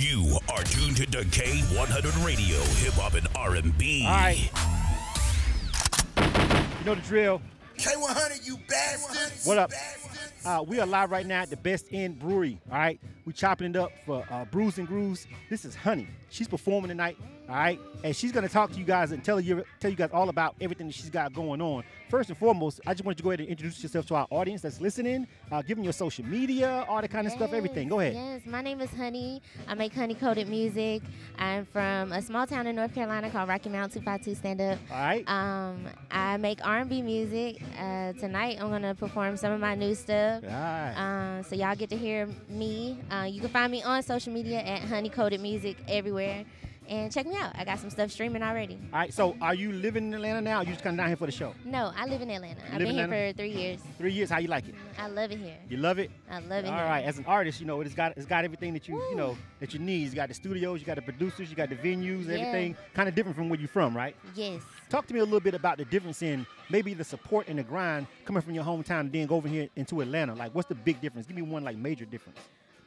You are tuned to K100 Radio, Hip Hop and R&B. All right. You know the drill. K100, you bastards. What up? Uh, we are live right now at the Best End Brewery. All right, we chopping it up for uh, Brews and Grooves. This is Honey. She's performing tonight. All right, and she's gonna talk to you guys and tell you tell you guys all about everything that she's got going on. First and foremost, I just want you to go ahead and introduce yourself to our audience that's listening. Uh, give them your social media, all that kind of stuff, everything. Go ahead. Yes, my name is Honey. I make honey coated music. I'm from a small town in North Carolina called Rocky Mount 252 Stand Up. All right. Um, I make R&B music. Uh, tonight I'm gonna perform some of my new stuff. All right. Uh, so y'all get to hear me. Uh, you can find me on social media at Honey Coated Music everywhere. And check me out. I got some stuff streaming already. all right. So, are you living in Atlanta now? Or you just come down here for the show? No, I live in Atlanta. I've been here Atlanta? for three years. Three years. How you like it? I love it here. You love it? I love it All here. right, as an artist, you know it's got it's got everything that you you know that you need. You got the studios, you got the producers, you got the venues, Yeah. everything kind of different from where you're from, right? Yes. Talk to me a little bit about the difference in maybe the support and the grind coming from your hometown and then go over here into Atlanta. Like, what's the big difference? Give me one like major difference.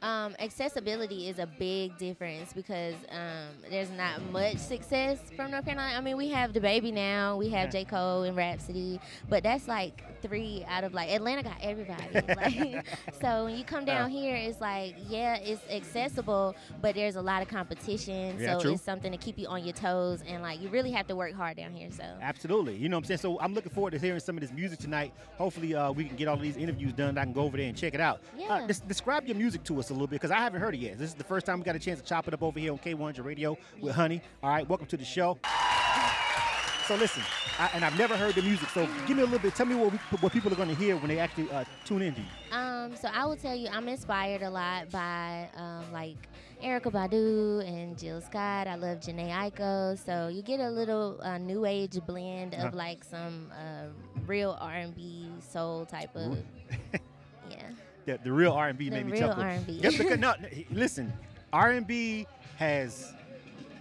Um, accessibility is a big difference because um, there's not much success from North Carolina. I mean, we have DaBaby now, we have J. Cole and Rapsody, but that's like three out of like Atlanta got everybody. like, so when you come down here, it's like yeah, it's accessible, but there's a lot of competition. Yeah, so true. it's something to keep you on your toes, and like you really have to work hard down here. So Absolutely. You know what I'm saying? So I'm looking forward to hearing some of this music tonight. Hopefully, uh, we can get all of these interviews done. I can go over there and check it out. Uh, Yeah. des- describe your music to us a little bit because I haven't heard it yet. This is the first time we got a chance to chop it up over here on K100 Radio with Honey. All right, welcome to the show. So listen, I, and I've never heard the music. So give me a little bit. Tell me what we, what people are going to hear when they actually uh, tune into you. Um, so I will tell you, I'm inspired a lot by um, like Erykah Badu and Jill Scott. I love Jhené Aiko. So you get a little uh, new age blend of Uh-huh. like some uh, real R&B soul type of. The, the real R&B made me real chuckle. R&B. Because, no, no, listen, R&B has,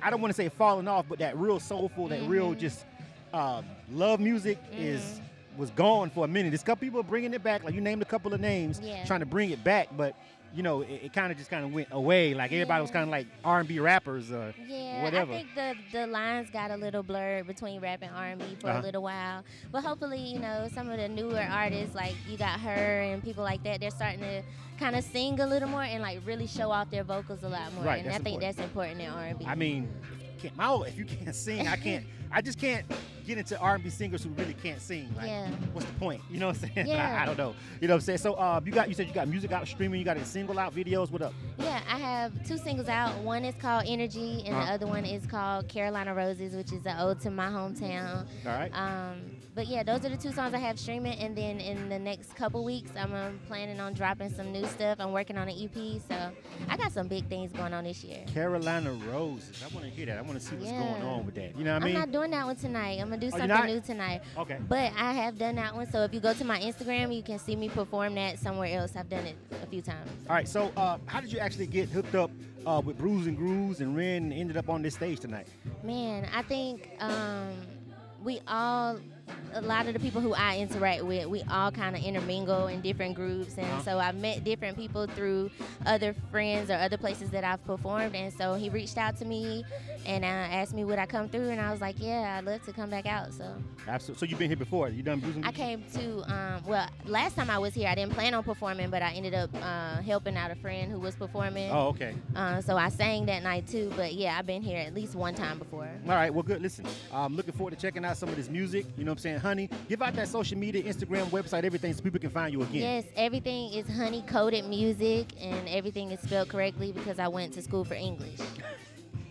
I don't want to say fallen off, but that real soulful, that real Mm-hmm. just uh, love music is was gone for a minute. There's a couple people bringing it back, like you named a couple of names, Yeah. trying to bring it back, but you know, it, it kind of just kind of went away. Like everybody was kind of like R&B rappers or Yeah, whatever. I think the the lines got a little blurred between rap and R&B for Uh-huh. a little while. But hopefully, you know, some of the newer artists like you got her and people like that, they're starting to kind of sing a little more and like really show off their vocals a lot more. Right, and I think important. that's important in R&B. I mean, if you can't, my, if you can't sing, I can't. I just can't get into R&B singers who really can't sing. Like, Yeah. what's the point? You know what I'm saying? Yeah. I, I don't know. You know what I'm saying? So, uh, you got you said you got music out streaming, you got a single out, videos. What up? Yeah, I have two singles out. One is called Energy, and Uh-huh. the other one is called Carolina Roses, which is an ode to my hometown. All right. Um, but yeah, those are the two songs I have streaming, and then in the next couple weeks, I'm um, planning on dropping some new stuff. I'm working on an EP, so I got some big things going on this year. Carolina Roses. I want to hear that. I want to see what's going on with that. You know what I mean? I'm not doing that one tonight. I'm gonna do Oh, something new tonight. Okay. But I have done that one, so if you go to my Instagram, you can see me perform that somewhere else. I've done it a few times. All right. So, uh, how did you actually get hooked up uh, with Brews and Grooves and Ren and ended up on this stage tonight? Man, I think um, we all, a lot of the people who I interact with, we all kind of intermingle in different groups. And Uh-huh. so I've met different people through other friends or other places that I've performed. And so he reached out to me and uh, asked me would I come through. And I was like, yeah, I'd love to come back out. So Absolutely. So you've been here before. You done Brews and I came to, um, well, last time I was here, I didn't plan on performing, but I ended up uh, helping out a friend who was performing. Oh, okay. Uh, so I sang that night too. But yeah, I've been here at least one time before. All right, well, good. Listen, I'm looking forward to checking out some of this music. You know what I'm saying? Honey, give out that social media, Instagram, website, everything so people can find you again. Yes, everything is honey coated music, and everything is spelled correctly because I went to school for English.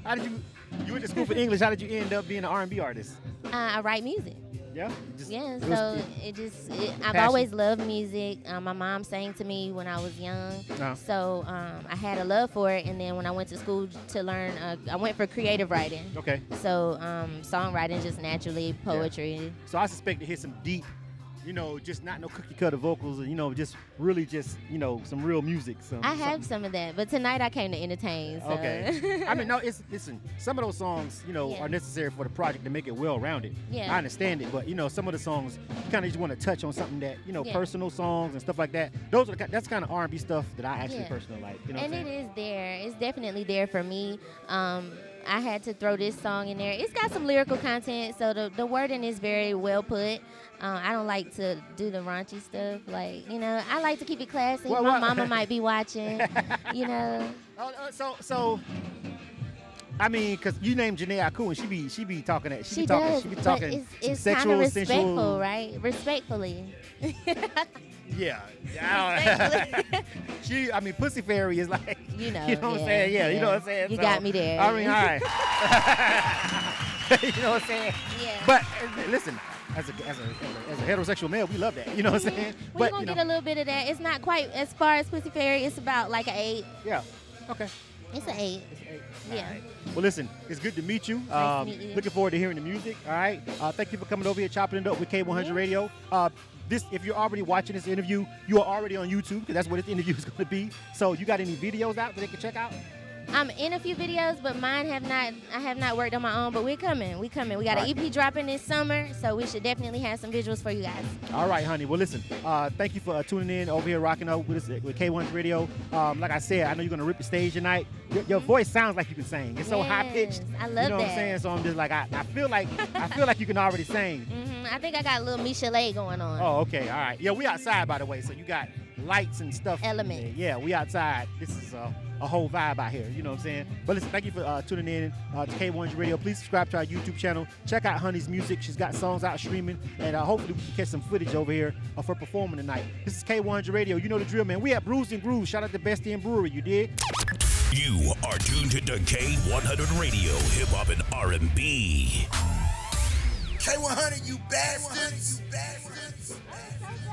How did you, you went to school for English, how did you end up being an R&B artist? Uh, I write music. Yeah? Just- Yeah, it so was- it just it, I've Passion. always loved music. Um, my mom sang to me when I was young, Uh-huh. so um, I had a love for it. And then when I went to school to learn, uh, I went for creative writing. Okay. So um, songwriting just naturally, poetry. So I suspect to hear some deep you know, just not no cookie cutter vocals, and you know, just really just you know some real music. Some, I have something- some of that, but tonight I came to entertain. So. Okay. I mean, no, it's listen. Some of those songs, you know, Yeah. are necessary for the project to make it well rounded. Yeah. I understand it, but you know, some of the songs, you kind of just want to touch on something that you know, Yeah. personal songs and stuff like that. Those are the, that's kind of R&B stuff that I actually Yeah. personally like. You know, and what it saying? there. It's definitely there for me. Um, I had to throw this song in there. It's got some lyrical content, so the, the wording is very well put. Uh, I don't like to do the raunchy stuff. Like, you know, I like to keep it classy. Well, My well- mama might be watching, you know. Oh, uh, so so. I mean, cause you named Jhené Aiko and she be she be talking that she, She be talking does, she be talking it's, it's sexual respectful, sensual right? Respectfully. Yeah. yeah. Respectfully. she I mean Pussy Fairy is like You know, you know what I'm saying? Yeah, you know what I'm saying? You So, got me there. I mean, all right. you know what I'm saying? Yeah. But uh, listen, as a, as, a, as a heterosexual male, we love that. You know what I'm saying? We're gonna you get a little bit of that. It's not quite as far as Pussy Fairy. It's about like an eight. yeah. Okay. It's an eight. It's eight. Yeah. Right. Well, listen, it's good to meet you. to Um, meet you. Looking forward to hearing the music. All right. Uh, thank you for coming over here, chopping it up with K100 Yeah. Radio. Uh, this, if you're already watching this interview, you are already on YouTube because that's what this interview is going to be. So, you got any videos out that they can check out? I'm in a few videos, but mine have not. I have not worked on my own, but we're coming. We coming. We got Right. an EP dropping this summer, so we should definitely have some visuals for you guys. All right, honey. Well, listen. Uh, thank you for uh, tuning in over here, rocking out with us with K1's Radio. Um, like I said, I know you're gonna rip the stage tonight. Your, your voice sounds like you can sing. It's so high pitched. I love that. You know what I'm saying? So I'm just like, I, I feel like I feel like you can already sing. Mm -hmm. I think I got a little Michelet going on. Oh, okay. All right. Yeah, we outside by the way, so you got lights and stuff. Element. Yeah, we outside. This is uh, a whole vibe out here. You know what I'm saying? But listen, thank you for uh, tuning in uh, to K1's Radio. Please subscribe to our YouTube channel. Check out Honey's music. She's got songs out streaming, and uh, hopefully we can catch some footage over here of her performing tonight. This is K100 Radio. You know the drill, man. We at Brews and Grooves. Shout out to Best End Brewery. You dig? You are tuned into K100 Radio, Hip Hop and R&B. K100, you bastards. You bastards.